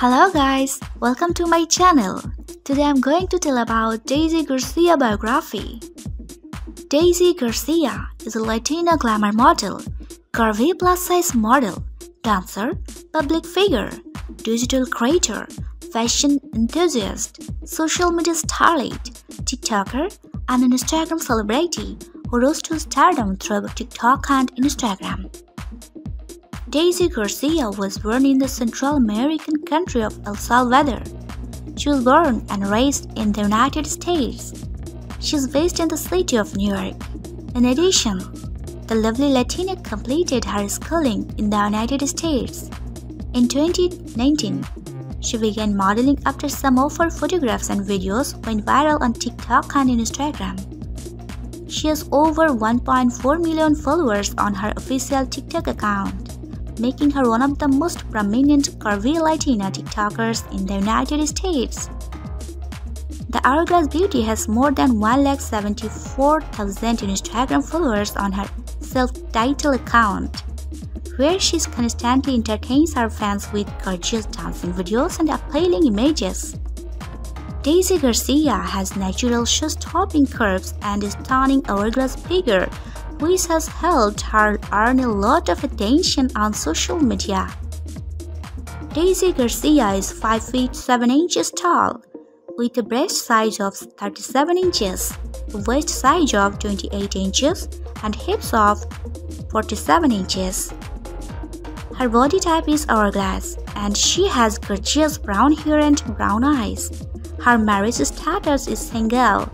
Hello guys, welcome to my channel. Today I'm going to tell about Deisy Garcia biography. Deisy Garcia is a Latina glamour model, curvy plus-size model, dancer, public figure, digital creator, fashion enthusiast, social media starlet, TikToker, and an Instagram celebrity who rose to stardom through TikTok and Instagram. Deisy Garcia was born in the Central American country of El Salvador. She was born and raised in the United States. She is based in the city of New York. In addition, the lovely Latina completed her schooling in the United States. In 2019, she began modeling after some of her photographs and videos went viral on TikTok and Instagram. She has over 1.4 million followers on her official TikTok account making her one of the most prominent curvy Latina TikTokers in the United States. The Hourglass Beauty has more than 1,74,000 Instagram followers on her self-titled account, where she constantly entertains her fans with gorgeous dancing videos and appealing images. Deisy Garcia has natural show-stopping curves and a stunning hourglass figure which has helped her earn a lot of attention on social media. Deisy Garcia is 5 feet 7 inches tall, with a breast size of 37 inches, waist size of 28 inches, and hips of 47 inches. Her body type is hourglass, and she has gorgeous brown hair and brown eyes. Her marriage status is single,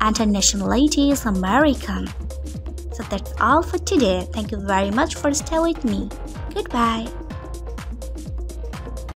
and her nationality is American. So that's all for today. Thank you very much for staying with me. Goodbye.